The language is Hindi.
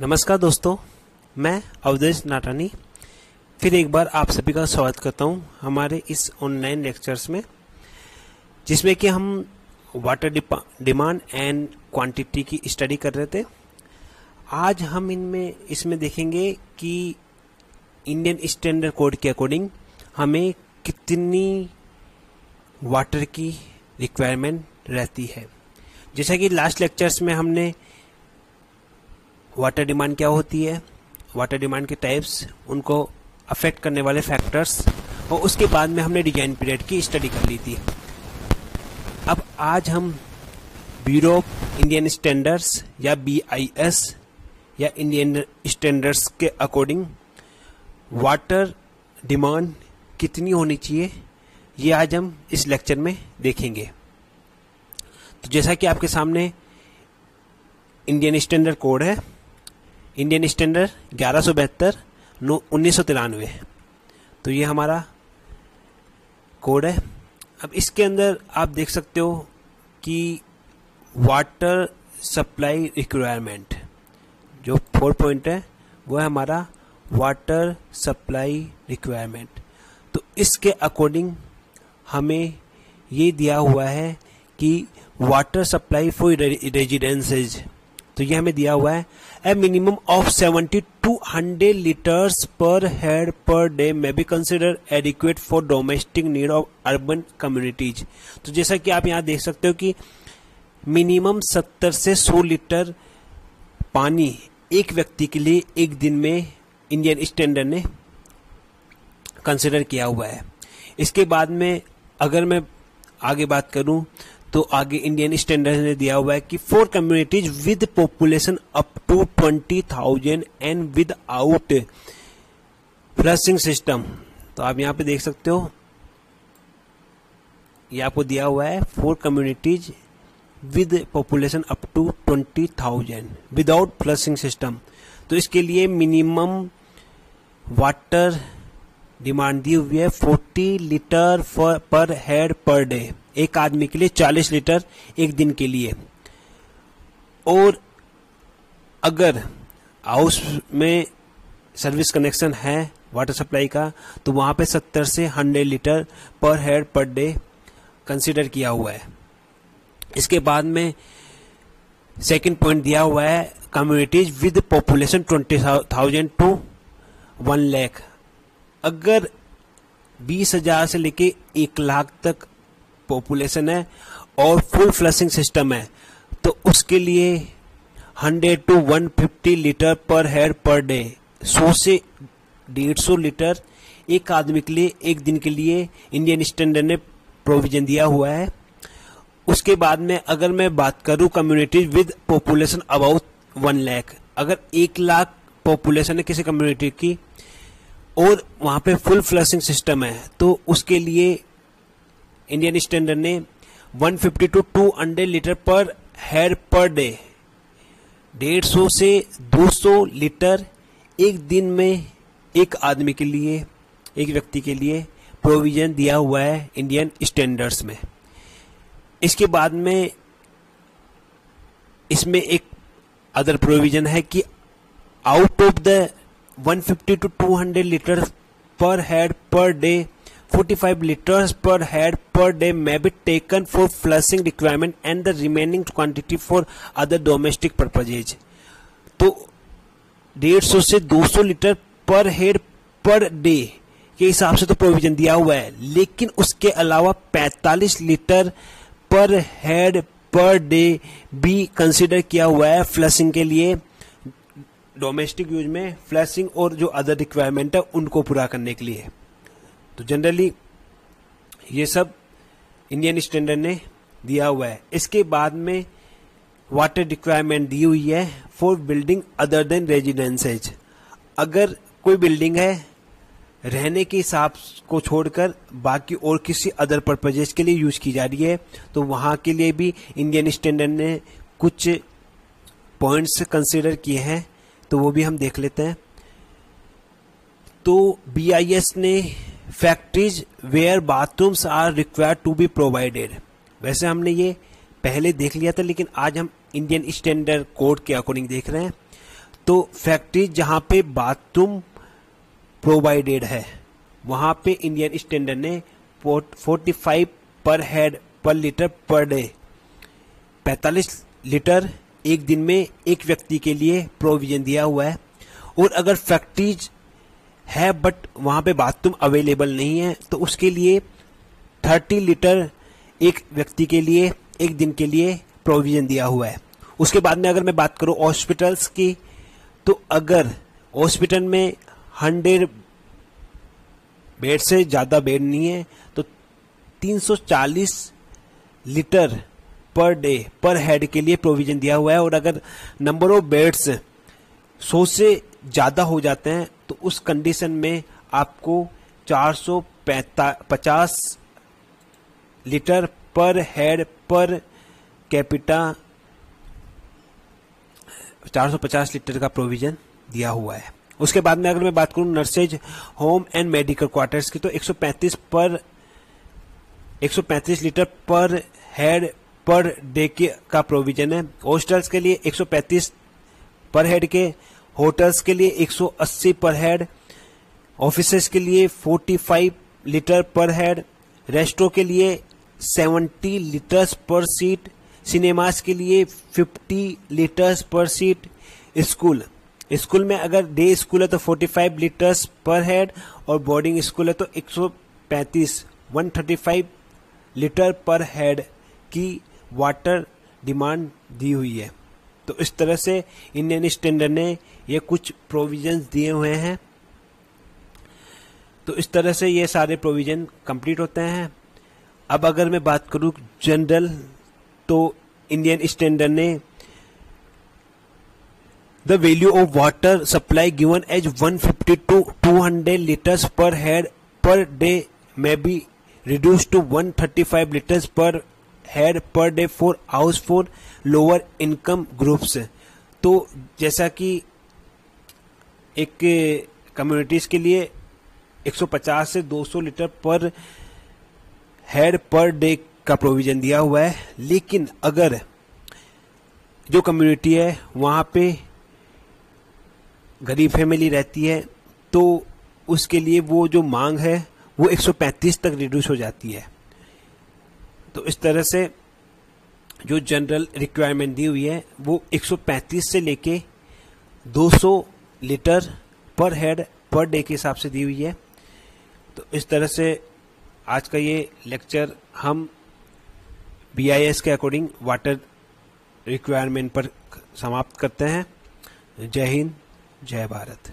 नमस्कार दोस्तों, मैं अवधेश नाटानी। फिर एक बार आप सभी का स्वागत करता हूँ हमारे इस ऑनलाइन लेक्चर्स में, जिसमें कि हम वाटर डिमांड एंड क्वांटिटी की स्टडी कर रहे थे। आज हम इनमें, इसमें देखेंगे कि इंडियन स्टैंडर्ड कोड के अकॉर्डिंग हमें कितनी वाटर की रिक्वायरमेंट रहती है। जैसा कि लास्ट लेक्चर्स में हमने वाटर डिमांड क्या होती है? वाटर डिमांड के टाइप्स उनको अफेक्ट करने वाले फैक्टर्स और उसके बाद में हमने डिज़ाइन पीरियड की स्टडी कर ली थी। अब आज हम ब्यूरो इंडियन स्टैंडर्ड्स या बीआईएस या इंडियन स्टैंडर्ड्स के अकॉर्डिंग वाटर डिमांड कितनी होनी चाहिए, ये आज हम इस लेक्चर में देखेंगे। तो जैसा कि आपके सामने इंडियन स्टैंडर्ड कोड है इंडियन स्टैंडर्ड ग्यारह सौ बहत्तर उन्नीस सौ तिरानवे। तो ये हमारा कोड है। अब इसके अंदर आप देख सकते हो कि वाटर सप्लाई रिक्वायरमेंट जो फोर पॉइंट है, वो है हमारा वाटर सप्लाई रिक्वायरमेंट तो इसके अकॉर्डिंग हमें ये दिया हुआ है कि वाटर सप्लाई फॉर रेजिडेंसेज तो ये हमें दिया हुआ है a minimum of 70 to 100 litres per head per day may be consider adequate for domestic need of urban communities तो जैसा कि आप यहाँ देख सकते हो कि मिनिमम 70 से 100 लीटर पानी एक व्यक्ति के लिए एक दिन में इंडियन स्टैंडर्ड ने कंसिडर किया हुआ है। इसके बाद में अगर मैं आगे बात करूँ तो आगे इंडियन स्टैंडर्ड ने दिया हुआ है कि for communities with population up to twenty thousand and without flushing system तो आप यहाँ पे देख सकते हो, ये आपको दिया हुआ है for communities with population up to twenty thousand without flushing system तो इसके लिए मिनिमम वाटर डिमांड दी हुई है 40 litre per head per day एक आदमी के लिए 40 लीटर एक दिन के लिए। और अगर हाउस में सर्विस कनेक्शन है, वाटर सप्लाई का तो वहाँ पे 70 से 100 litre per head per day consider किया हुआ है। इसके बाद में सेकंड पॉइंट दिया हुआ है, communities with population twenty thousand to one lakh. अगर बीस हज़ार से लेके एक लाख तक पॉपुलेशन है और फुल फ्लशिंग सिस्टम है तो उसके लिए 100 to 150 litre per head per day 100 से 150 लीटर एक आदमी के लिए, एक दिन के लिए इंडियन स्टैंडर्ड ने प्रोविज़न दिया हुआ है। उसके बाद में अगर मैं बात करूँ community with population about one lakh अगर एक लाख पॉपुलेशन है किसी कम्युनिटी की और वहाँ पे फुल फ्लशिंग सिस्टम है तो उसके लिए इंडियन स्टैंडर्ड ने 150 to 200 litre per head per day डेढ़ सौ से 200 लीटर एक दिन में एक आदमी के लिए, एक व्यक्ति के लिए प्रोविज़न दिया हुआ है इंडियन स्टैंडर्ड्स में। इसके बाद में इसमें एक अदर प्रोविज़न है कि out of the 150 to 200 litre per head per day 45 liters per head per day may be taken for flushing requirement and the remaining quantity for other domestic purposes. तो 150 से 200 litre per head per day के हिसाब से तो प्रोविज़न दिया हुआ है। लेकिन उसके अलावा 45 litre per head per day भी कंसिडर किया हुआ है फ्लशिंग के लिए। डोमेस्टिक यूज़ में फ्लशिंग और जो अदर रिक्वायरमेंट है उनको पूरा करने के लिए। तो जनरली ये सब इंडियन स्टैंडर्ड ने दिया हुआ है। इसके बाद में वाटर रिक्वायरमेंट दी हुई है for building other than residences अगर कोई बिल्डिंग है, रहने के हिसाब को छोड़कर बाकी और किसी अदर पर्पजेज के लिए यूज़ की जा रही है तो वहाँ के लिए भी इंडियन स्टैंडर्ड ने कुछ पॉइंट्स कंसिडर किए हैं तो वो भी हम देख लेते हैं। तो बीआईएस ने factories where bathrooms are required to be provided वैसे हमने ये पहले देख लिया था, लेकिन आज हम इंडियन स्टैंडर्ड कोड के अकॉर्डिंग देख रहे हैं। तो फैक्ट्री जहाँ पे बाथरूम प्रोवाइडेड है, वहाँ पे इंडियन स्टैंडर्ड ने 45 पर head per litre per day 45 litre एक दिन में एक व्यक्ति के लिए प्रोविज़न दिया हुआ है। और अगर फैक्ट्रीज है बट वहाँ पे बाथरूम अवेलेबल नहीं है तो उसके लिए 30 लीटर एक व्यक्ति के लिए, एक दिन के लिए प्रोविज़न दिया हुआ है। उसके बाद में अगर मैं बात करूँ हॉस्पिटल्स की तो अगर हॉस्पिटल में हंड्रेड बेड से ज़्यादा बेड नहीं है तो 340 लीटर पर डे पर हेड के लिए प्रोविज़न दिया हुआ है। और अगर नंबर ऑफ़ बेड्स सौ से ज़्यादा हो जाते हैं तो उस कंडीशन में आपको चार पचास litre per head per capita 450 litre का प्रोविज़न दिया हुआ है। उसके बाद में अगर मैं बात करूँ nurses home and medical quarters की तो 135 पर 135 litre per head per day के, का प्रोविज़न है। हॉस्टल्स के लिए 135 पर हेड के होटल्स के लिए 180 पर हेड ऑफ़िस के लिए 45 लीटर पर हेड, रेस्टों के लिए 70 लीटर्स पर सीट, सिनेमास के लिए 50 लीटर्स पर सीट, स्कूल। स्कूल में अगर डे स्कूल है तो 45 लीटर्स पर हेड और बोर्डिंग स्कूल है तो 135 135 लीटर पर हेड की वाटर डिमांड दी हुई है। तो इस तरह से इंडियन स्टैंडर्ड ने ये कुछ प्रोविजंस दिए हुए हैं। तो इस तरह से ये सारे प्रोविज़न कंप्लीट होते हैं। अब अगर मैं बात करूँ जनरल तो इंडियन स्टैंडर्ड ने the value of water supply given as 150 to 200 litres per head per day may be reduce to 135 litres per head per day for house for lower income groups तो जैसा कि एक कम्युनिटीज के लिए 150 से 200 litre per head per day का प्रोविज़न दिया हुआ है। लेकिन अगर जो कम्युनिटी है, वहाँ पे गरीब फैमिली रहती है तो उसके लिए वो जो मांग है, वो 135 तक रिड्यूस हो जाती है। तो इस तरह से जो जनरल रिक्वायरमेंट दी हुई है, वो 135 से लेके 200 litre per head per day के हिसाब से दी हुई है। तो इस तरह से आज का ये लेक्चर हम बीआईएस के अकॉर्डिंग वाटर रिक्वायरमेंट पर समाप्त करते हैं। जय हिंद, जय भारत।